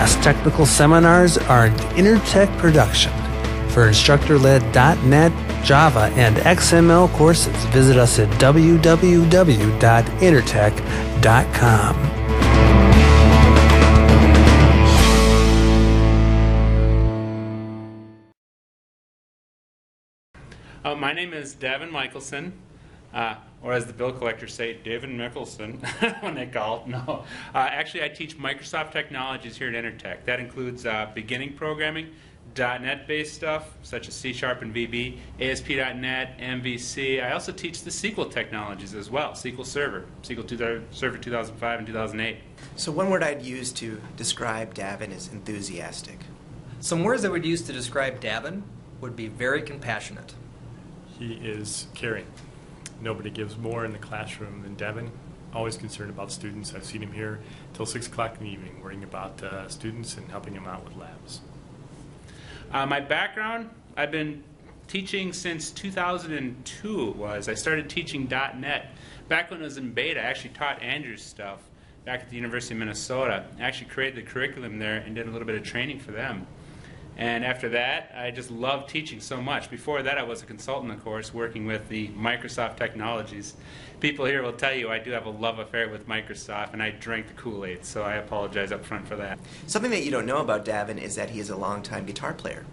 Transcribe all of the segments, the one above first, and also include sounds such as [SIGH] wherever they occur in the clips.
Past technical seminars are an Intertech production. For instructor-led .NET, Java, and XML courses, visit us at www.intertech.com. Uh, my name is Davin Mickelson, uh, or as the bill collectors say, David Michelson [LAUGHS] when they call. No, uh, actually, I teach Microsoft technologies here at Intertech. That includes uh, beginning programming, .NET-based stuff such as C Sharp and VB, ASP.NET, MVC. I also teach the SQL technologies as well, SQL Server, SQL Server 2005 and 2008. So one word I'd use to describe Davin is enthusiastic. Some words I would use to describe Davin would be very compassionate. He is caring. Nobody gives more in the classroom than Devin. Always concerned about students. I've seen him here till 6 o'clock in the evening worrying about uh, students and helping them out with labs. Uh, my background, I've been teaching since 2002 it was. I started teaching .NET. Back when it was in beta, I actually taught Andrew's stuff back at the University of Minnesota. I actually created the curriculum there and did a little bit of training for them. And after that, I just loved teaching so much. Before that, I was a consultant, of course, working with the Microsoft technologies. People here will tell you I do have a love affair with Microsoft, and I drank the Kool Aid, so I apologize up front for that. Something that you don't know about Davin is that he is a longtime guitar player.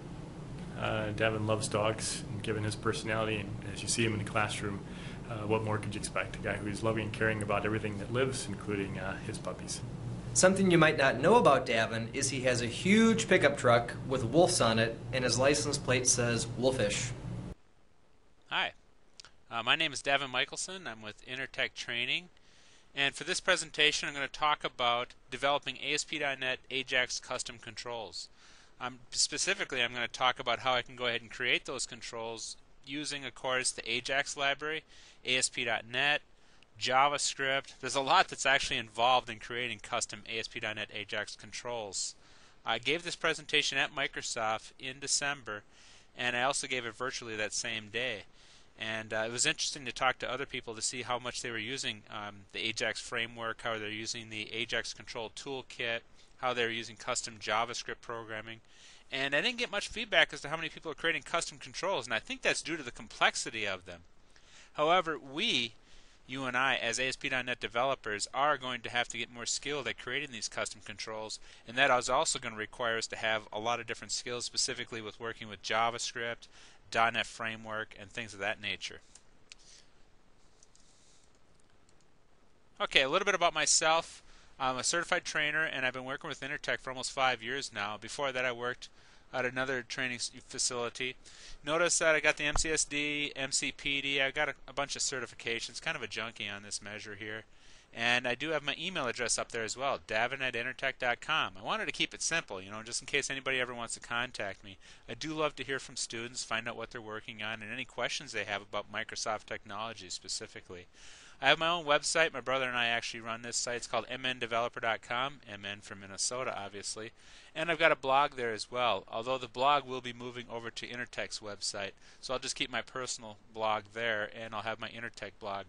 Uh, Davin loves dogs, and given his personality, and as you see him in the classroom, uh, what more could you expect? A guy who is loving and caring about everything that lives, including uh, his puppies. Something you might not know about Davin is he has a huge pickup truck with wolves on it, and his license plate says Wolfish. Hi, uh, my name is Davin Mickelson. I'm with Intertech Training. And for this presentation, I'm going to talk about developing ASP.NET AJAX custom controls. Um, specifically, I'm going to talk about how I can go ahead and create those controls using, of course, the AJAX library, ASP.NET, JavaScript. There's a lot that's actually involved in creating custom ASP.NET AJAX controls. I gave this presentation at Microsoft in December, and I also gave it virtually that same day. And uh, it was interesting to talk to other people to see how much they were using um, the AJAX framework, how they're using the AJAX control toolkit, how they're using custom JavaScript programming. And I didn't get much feedback as to how many people are creating custom controls, and I think that's due to the complexity of them. However, we you and I, as ASP.NET developers, are going to have to get more skilled at creating these custom controls, and that is also going to require us to have a lot of different skills, specifically with working with JavaScript, .NET Framework, and things of that nature. Okay, a little bit about myself. I'm a certified trainer, and I've been working with Intertech for almost five years now. Before that, I worked at another training facility. Notice that I got the MCSD, MCPD, I got a, a, bunch of certifications, kind of a junkie on this measure here. And I do have my email address up there as well, davin at intertech.com. I wanted to keep it simple, you know, just in case anybody ever wants to contact me. I do love to hear from students, find out what they're working on, and any questions they have about Microsoft technology specifically. I have my own website. My brother and I actually run this site. It's called mndeveloper.com, MN for Minnesota, obviously. And I've got a blog there as well, although the blog will be moving over to Intertech's website. So I'll just keep my personal blog there, and I'll have my Intertech blog.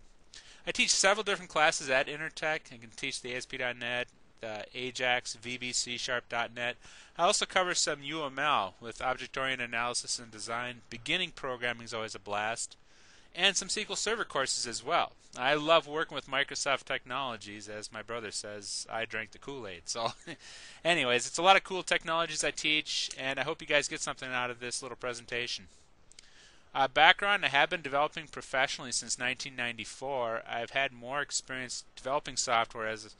I teach several different classes at Intertech. I can teach the ASP.NET, the Ajax, VB, Sharp.NET. I also cover some UML with object-oriented analysis and design. Beginning programming is always a blast and some SQL Server courses as well. I love working with Microsoft technologies, as my brother says, I drank the Kool-Aid. So, [LAUGHS] anyways, it's a lot of cool technologies I teach, and I hope you guys get something out of this little presentation. Uh, background, I have been developing professionally since 1994. I've had more experience developing software as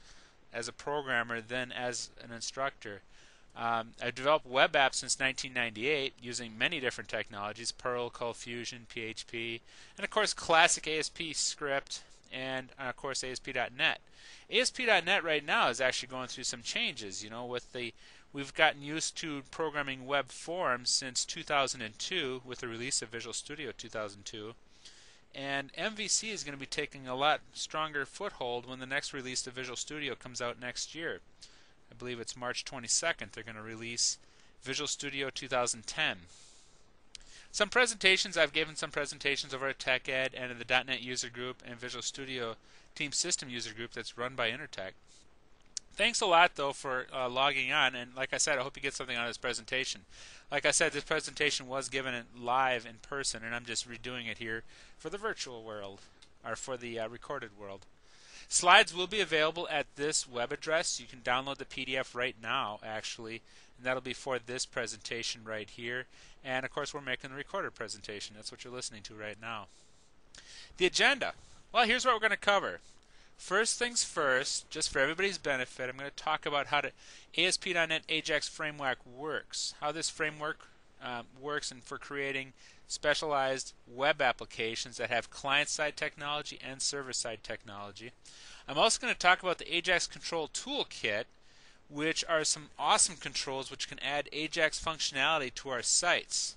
as a programmer than as an instructor. Um, I've developed web apps since 1998 using many different technologies Perl, ColdFusion, PHP, and of course classic ASP script and uh, of course ASP.NET. ASP.NET right now is actually going through some changes. You know, with the we've gotten used to programming web forms since 2002 with the release of Visual Studio 2002. And MVC is going to be taking a lot stronger foothold when the next release of Visual Studio comes out next year. I believe it's March 22nd, they're going to release Visual Studio 2010. Some presentations, I've given some presentations over at TechEd and in the .NET user group and Visual Studio Team System user group that's run by Intertech. Thanks a lot, though, for uh, logging on. And like I said, I hope you get something out of this presentation. Like I said, this presentation was given live in person, and I'm just redoing it here for the virtual world, or for the uh, recorded world. Slides will be available at this web address. You can download the PDF right now, actually, and that'll be for this presentation right here. And of course, we're making the recorded presentation. That's what you're listening to right now. The agenda. Well, here's what we're going to cover. First things first, just for everybody's benefit, I'm going to talk about how the ASP.NET AJAX framework works, how this framework uh, works and for creating specialized web applications that have client-side technology and server-side technology. I'm also going to talk about the AJAX Control Toolkit, which are some awesome controls which can add AJAX functionality to our sites.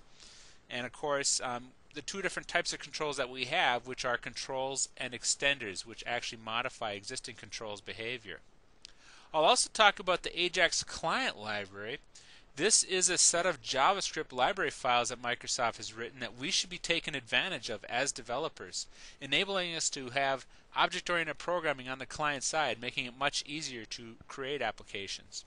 And of course, um, the two different types of controls that we have, which are controls and extenders, which actually modify existing controls behavior. I'll also talk about the AJAX client library. This is a set of JavaScript library files that Microsoft has written that we should be taking advantage of as developers, enabling us to have object-oriented programming on the client side, making it much easier to create applications.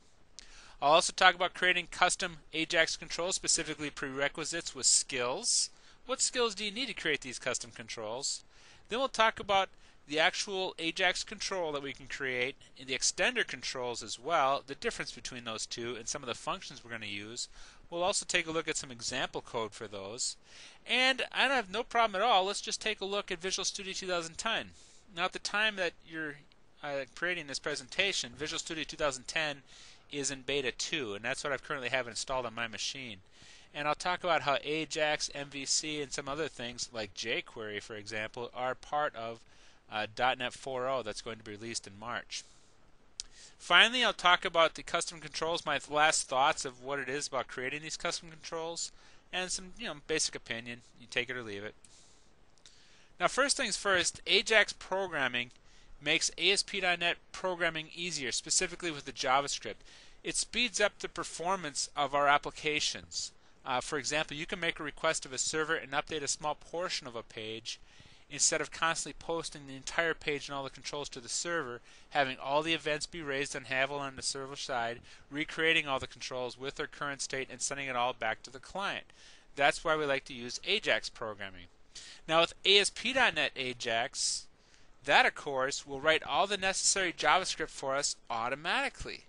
I'll also talk about creating custom AJAX controls, specifically prerequisites with skills. What skills do you need to create these custom controls? Then we'll talk about the actual AJAX control that we can create, and the extender controls as well, the difference between those two, and some of the functions we're going to use. We'll also take a look at some example code for those. And I don't have no problem at all. Let's just take a look at Visual Studio 2010. Now, at the time that you're uh, creating this presentation, Visual Studio 2010 is in beta 2, and that's what I currently have installed on my machine. And I'll talk about how Ajax, MVC, and some other things like jQuery, for example, are part of .NET 4.0 that's going to be released in March. Finally, I'll talk about the custom controls, my last thoughts of what it is about creating these custom controls, and some you know basic opinion. You take it or leave it. Now, first things first, Ajax programming makes ASP.NET programming easier, specifically with the JavaScript. It speeds up the performance of our applications. Uh, for example, you can make a request of a server and update a small portion of a page instead of constantly posting the entire page and all the controls to the server, having all the events be raised on Havel on the server side, recreating all the controls with their current state, and sending it all back to the client. That's why we like to use Ajax programming. Now with ASP.NET Ajax, that of course will write all the necessary JavaScript for us automatically.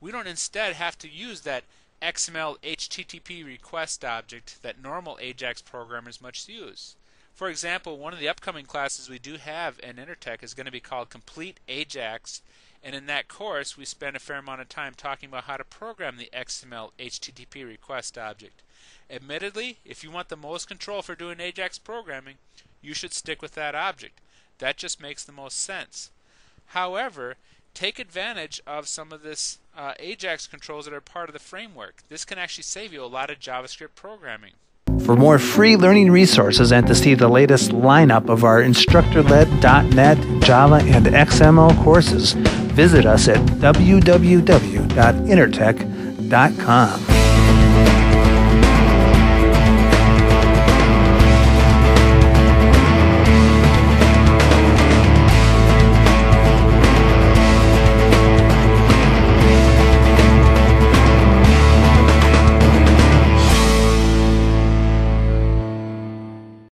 We don't instead have to use that XML HTTP request object that normal Ajax programmers must use. For example, one of the upcoming classes we do have in Intertech is going to be called Complete Ajax, and in that course we spend a fair amount of time talking about how to program the XML HTTP request object. Admittedly, if you want the most control for doing Ajax programming, you should stick with that object. That just makes the most sense. However, take advantage of some of this uh, Ajax controls that are part of the framework. This can actually save you a lot of JavaScript programming. For more free learning resources and to see the latest lineup of our instructor-led .NET, Java, and XML courses, visit us at www.intertech.com.